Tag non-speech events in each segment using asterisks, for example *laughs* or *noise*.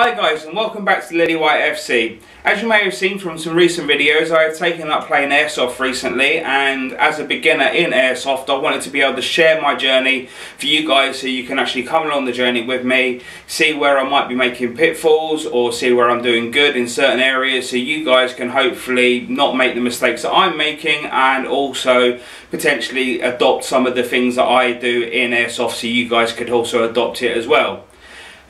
Hi guys and welcome back to Lilywhite FC. As you may have seen from some recent videos I have taken up playing Airsoft recently and as a beginner in Airsoft I wanted to be able to share my journey for you guys so you can actually come along the journey with me, see where I might be making pitfalls or see where I'm doing good in certain areas so you guys can hopefully not make the mistakes that I'm making and also potentially adopt some of the things that I do in Airsoft so you guys could also adopt it as well.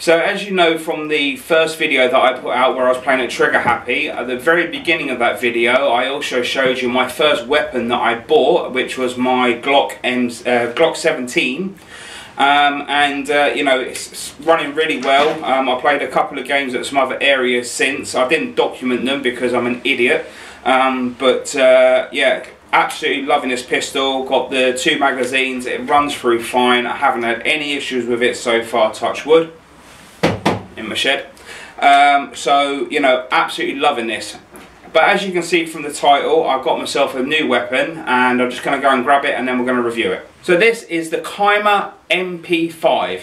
So as you know from the first video that I put out where I was playing at Trigger Happy, at the very beginning of that video I also showed you my first weapon that I bought which was my Glock, M, uh, Glock 17 um, and uh, you know it's running really well. Um, I played a couple of games at some other areas since. I didn't document them because I'm an idiot. Um, but uh, yeah absolutely loving this pistol. Got the two magazines. It runs through fine. I haven't had any issues with it so far touch wood in my shed. Um, so, you know, absolutely loving this. But as you can see from the title, I've got myself a new weapon and I'm just going to go and grab it and then we're going to review it. So this is the CYMA MP5.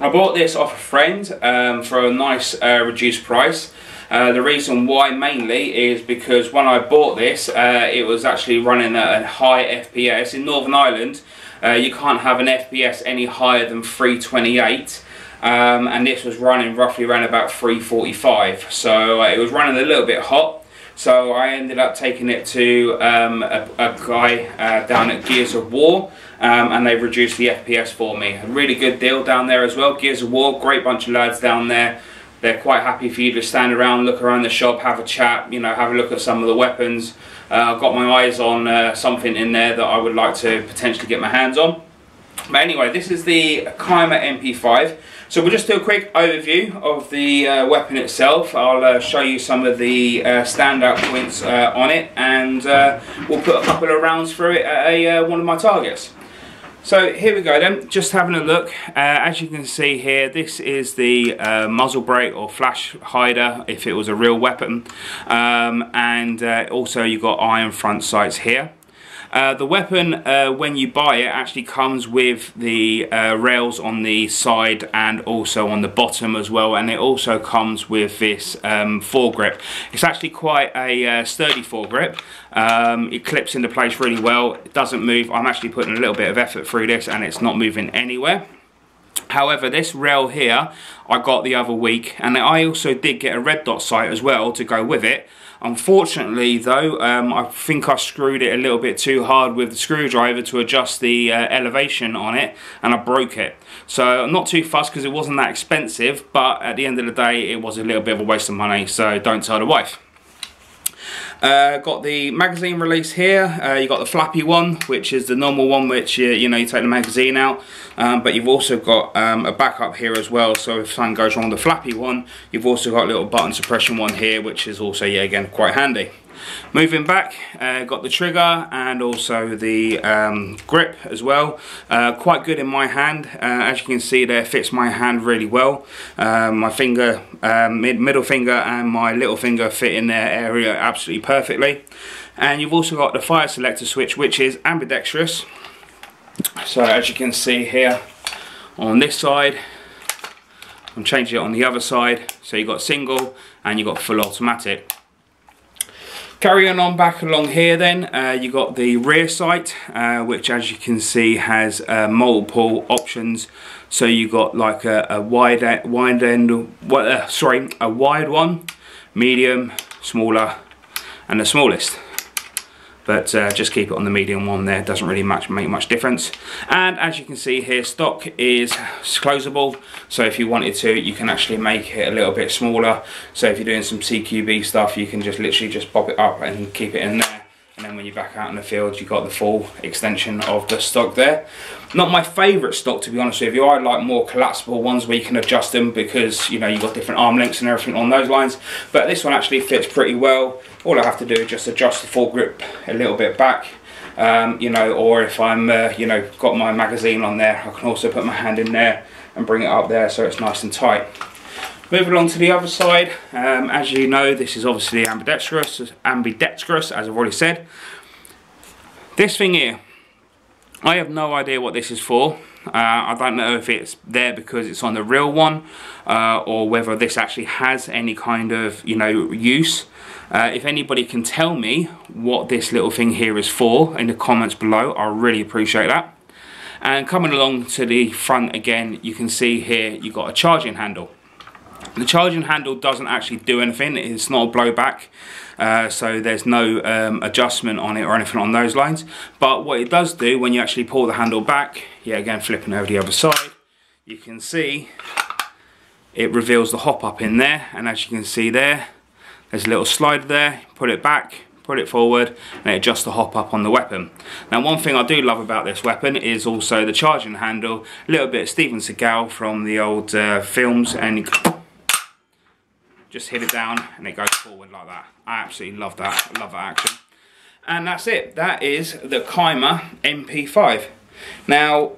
I bought this off a friend um, for a nice uh, reduced price. Uh, the reason why mainly is because when I bought this, uh, it was actually running at a high FPS. In Northern Ireland, uh, you can't have an FPS any higher than 328 um, and this was running roughly around about 345 so uh, it was running a little bit hot so I ended up taking it to um, a, a, guy uh, down at Gears of War um, and they reduced the FPS for me. A really good deal down there as well. Gears of War, great bunch of lads down there. They're quite happy for you to stand around, look around the shop, have a chat, you know, have a look at some of the weapons. Uh, I've got my eyes on uh, something in there that I would like to potentially get my hands on. But anyway, this is the CYMA MP5. So we'll just do a quick overview of the uh, weapon itself. I'll uh, show you some of the uh, standout points uh, on it and uh, we'll put a couple of rounds through it at a, uh, one of my targets. So here we go then, just having a look. as you can see here, this is the muzzle brake or flash hider if it was a real weapon. Um, and also you've got iron front sights here. Uh, the weapon, uh, when you buy it, actually comes with the uh, rails on the side and also on the bottom as well, and it also comes with this um, foregrip. It's actually quite a uh, sturdy foregrip. Um, it clips into place really well. It doesn't move. I'm actually putting a little bit of effort through this, and it's not moving anywhere. However, this rail here, I got the other week, and I also did get a red dot sight as well to go with it. Unfortunately though, um, I think I screwed it a little bit too hard with the screwdriver to adjust the uh, elevation on it and I broke it. So I'm not too fussed because it wasn't that expensive, but at the end of the day it was a little bit of a waste of money, so don't tell the wife. Uh, got the magazine release here. Uh, you got the flappy one, which is the normal one, which you, you know you take the magazine out. Um, but you've also got um, a backup here as well. So if something goes wrong, with the flappy one, you've also got a little button suppression one here, which is also yeah again quite handy. Moving back, uh, got the trigger and also the um, grip as well. Uh, quite good in my hand. Uh, as you can see there, fits my hand really well. Um, my finger, um, mid middle finger and my little finger fit in their area absolutely perfectly. And you've also got the fire selector switch, which is ambidextrous. So as you can see here, on this side, I'm changing it on the other side. So you've got single and you've got full automatic. Carrying on back along here then, uh, you got the rear sight, uh, which as you can see has uh, multiple options. So you got like a, a wide, wide end, uh, sorry, a wide one, medium, smaller, and the smallest but uh, just keep it on the medium one there. Doesn't really much make much difference. And as you can see here stock is closable. So if you wanted to you can actually make it a little bit smaller. So if you're doing some CQB stuff you can just literally just pop it up and keep it in there and then when you're back out in the field you've got the full extension of the stock there. Not my favorite stock to be honest with you. I like more collapsible ones where you can adjust them because you know you've got different arm lengths and everything on those lines. But this one actually fits pretty well. All I have to do is just adjust the foregrip a little bit back um, you know or if I'm uh, you know got my magazine on there I can also put my hand in there and bring it up there so it's nice and tight Moving along to the other side, um, as you know, this is obviously ambidextrous, ambidextrous, as I've already said. This thing here, I have no idea what this is for. Uh, I don't know if it's there because it's on the real one uh, or whether this actually has any kind of, you know, use. Uh, if anybody can tell me what this little thing here is for in the comments below, I really appreciate that. And coming along to the front again, you can see here you've got a charging handle. The charging handle doesn't actually do anything, it's not a blowback, uh, so there's no um, adjustment on it or anything on those lines. But what it does do when you actually pull the handle back, yeah again flipping over the other side, you can see it reveals the hop up in there and as you can see there, there's a little slider there, put it back, put it forward and it adjusts the hop up on the weapon. Now one thing I do love about this weapon is also the charging handle, a little bit of Steven Seagal from the old uh, films and just hit it down and it goes forward like that. I absolutely love that. I love that action. And that's it. That is the CYMA MP5. Now,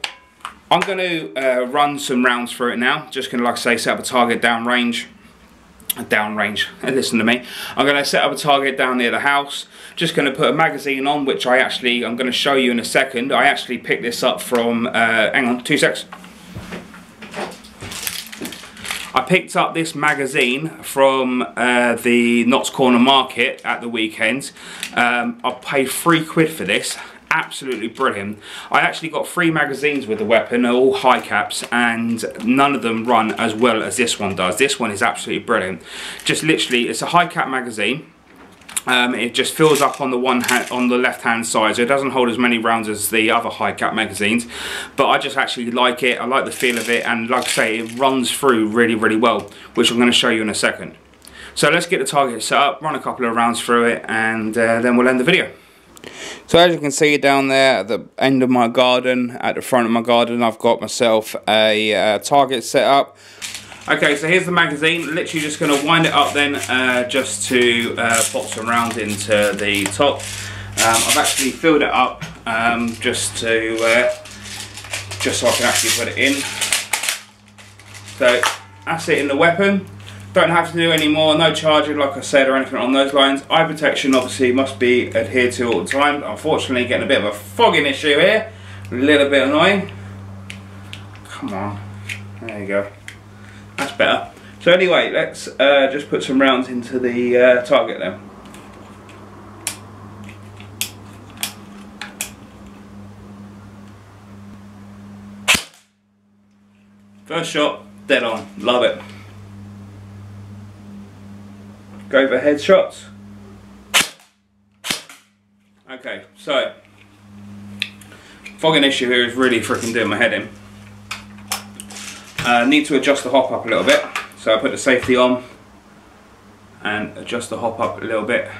I'm going to uh, run some rounds through it now. Just going to, like I say, set up a target down range. Down range, *laughs* listen to me. I'm going to set up a target down near the house. Just going to put a magazine on, which I actually, I'm going to show you in a second. I actually picked this up from, uh, hang on, two secs. I picked up this magazine from uh, the Nutts Corner Market at the weekend. Um, I paid three quid for this. Absolutely brilliant. I actually got three magazines with the weapon, all high caps, and none of them run as well as this one does. This one is absolutely brilliant. Just literally, it's a high cap magazine um, it just fills up on the one hand, on the left hand side so it doesn't hold as many rounds as the other high cap magazines. But I just actually like it I like the feel of it and like I say it runs through really really well which I'm going to show you in a second. So let's get the target set up run a couple of rounds through it and uh, then we'll end the video. So as you can see down there at the end of my garden at the front of my garden I've got myself a uh, target set up Okay, so here's the magazine. Literally just going to wind it up then uh, just to uh, pop some rounds into the top. Um, I've actually filled it up um, just to uh, just so I can actually put it in. So that's it in the weapon. Don't have to do any more, no charging like I said or anything on those lines. Eye protection obviously must be adhered to all the time. Unfortunately getting a bit of a fogging issue here. A little bit annoying. Come on. There you go. Better. So anyway, let's uh, just put some rounds into the uh, target then. First shot, dead on. Love it. Go for headshots. Okay, so fogging issue here is really freaking doing my head in. Uh, need to adjust the hop up a little bit. So I put the safety on and adjust the hop up a little bit.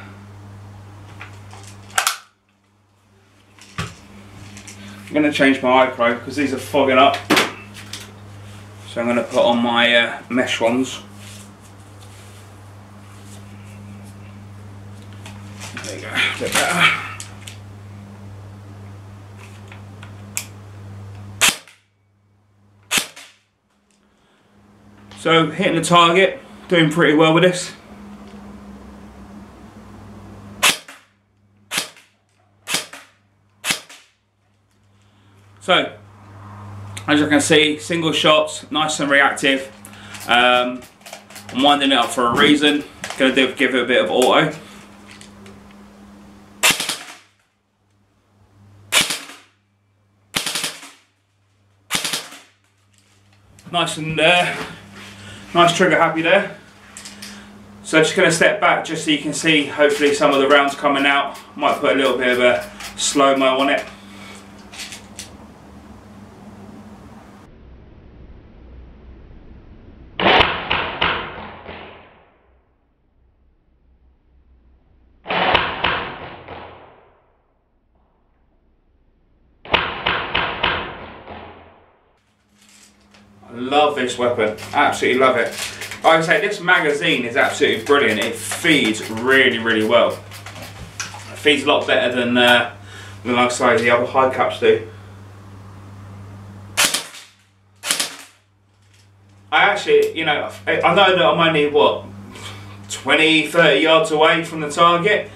I'm going to change my eye pro because these are fogging up. So I'm going to put on my uh, mesh ones. There you go, a bit better. So hitting the target, doing pretty well with this. So, as you can see, single shots, nice and reactive. Um, I'm winding it up for a reason. Gonna do, give it a bit of auto. Nice and uh, Nice trigger happy there. So just going to step back just so you can see hopefully some of the rounds coming out. Might put a little bit of a slow-mo on it. Love this weapon, absolutely love it. Like I say, this magazine is absolutely brilliant. It feeds really, really well. It feeds a lot better than, uh, than like say, the other high caps do. I actually, you know, I know that I'm only, what, 20, 30 yards away from the target.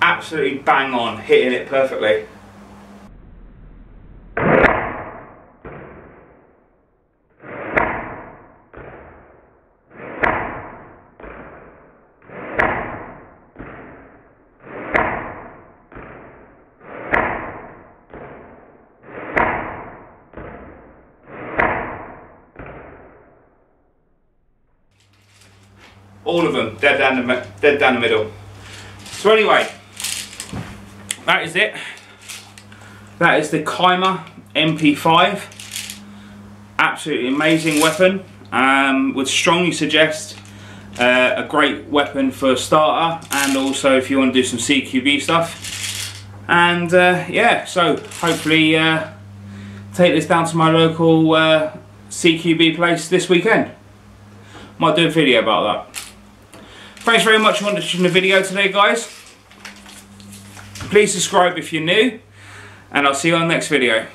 Absolutely bang on, hitting it perfectly. All of them, dead down the, dead down the middle. So anyway, that is it. That is the CYMA MP5. Absolutely amazing weapon. Um, would strongly suggest uh, a great weapon for a starter and also if you want to do some CQB stuff. And uh, yeah, so hopefully uh, take this down to my local uh, CQB place this weekend. Might do a video about that. Thanks very much for watching the video today guys. Please subscribe if you're new and I'll see you on the next video.